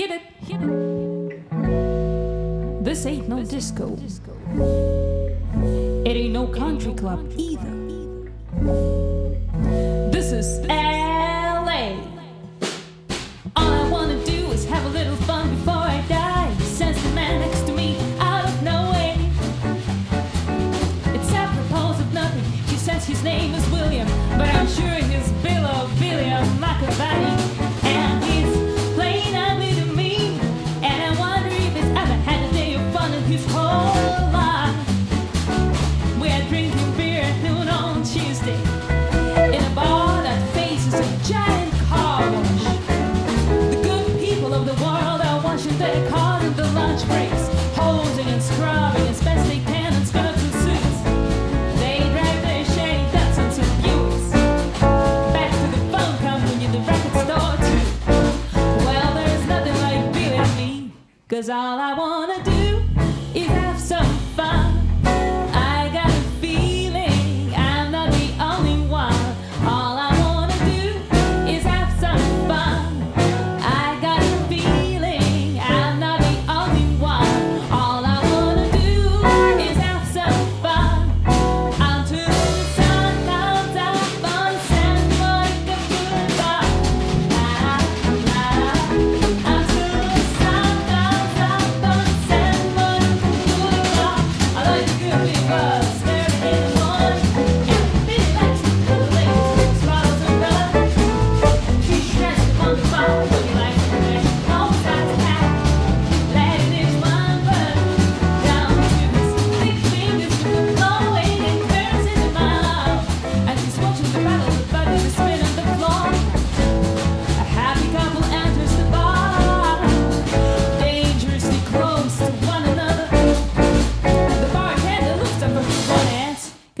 Hit it, hit it. This ain't no disco. It ain't no country club either. This is. The good people of the world are washing their cars at the lunch breaks, hosing and scrubbing skirts and suits. They drive their. Back to the phone company, the record store too. Well, there's nothing like cause all I wanna do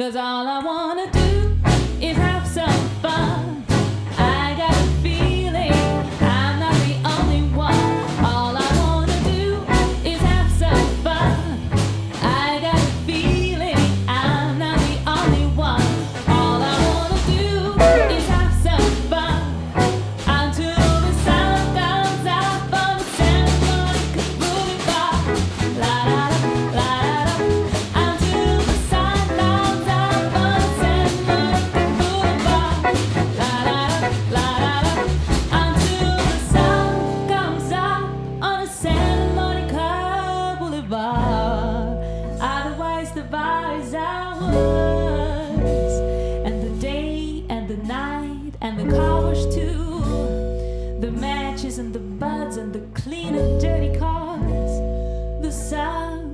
Cause all I wanna do and the day and the night and the cars too, the matches and the buds and the clean and dirty cars, the sound.